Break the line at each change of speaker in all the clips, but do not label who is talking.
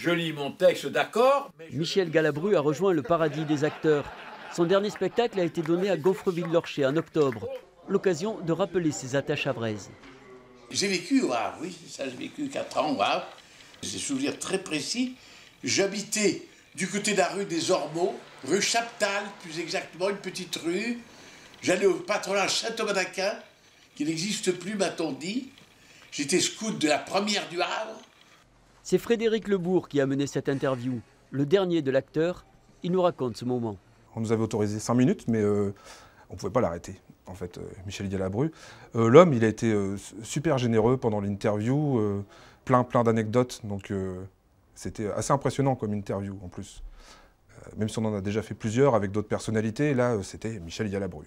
je lis mon texte, d'accord.
Michel Galabru a rejoint le paradis des acteurs. Son dernier spectacle a été donné à Gaufreville-Lorcher en octobre. L'occasion de rappeler ses attaches à Vraise.
J'ai vécu au Havre, oui, ça j'ai vécu 4 ans au Havre. J'ai des souvenirs très précis. J'habitais du côté de la rue des Ormeaux, rue Chaptal, plus exactement, une petite rue. J'allais au patronat Château-Madaquin, qui n'existe plus, m'a-t-on dit. J'étais scout de la première du Havre.
C'est Frédéric Lebourg qui a mené cette interview. Le dernier de l'acteur, il nous raconte ce moment.
On nous avait autorisé 5 minutes, mais euh, on ne pouvait pas l'arrêter. En fait, euh, Michel Galabru. Euh, L'homme, il a été euh, super généreux pendant l'interview, euh, plein, plein d'anecdotes. Donc, euh, c'était assez impressionnant comme interview en plus. Euh, même si on en a déjà fait plusieurs avec d'autres personnalités, là, euh, c'était Michel Galabru.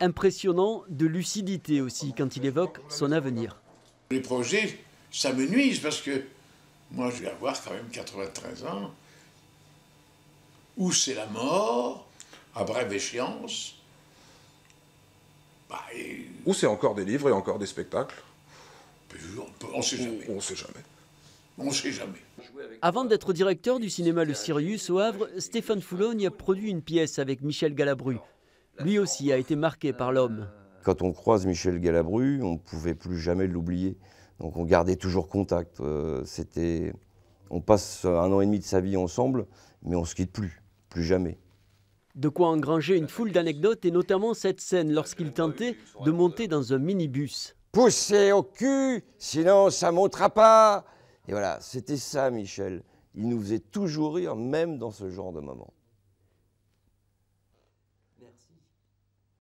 Impressionnant de lucidité aussi quand il évoque son avenir.
Les projets, ça me nuise parce que moi, je vais avoir quand même 93 ans. Où c'est la mort, à brève échéance. Bah, et
Ou c'est encore des livres et encore des spectacles.
on ne sait jamais.
On ne sait jamais.
On ne sait jamais.
Avant d'être directeur du cinéma Le Sirius au Havre, Stéphane Foulogne a produit une pièce avec Michel Galabru. Lui aussi a été marqué par l'homme.
Quand on croise Michel Galabru, on ne pouvait plus jamais l'oublier. Donc on gardait toujours contact. Euh, on passe un an et demi de sa vie ensemble, mais on ne se quitte plus, plus jamais.
De quoi engranger une foule d'anecdotes et notamment cette scène lorsqu'il tentait de monter dans un minibus.
Poussez au cul, sinon ça ne montera pas. Et voilà, c'était ça, Michel. Il nous faisait toujours rire, même dans ce genre de moment. Merci.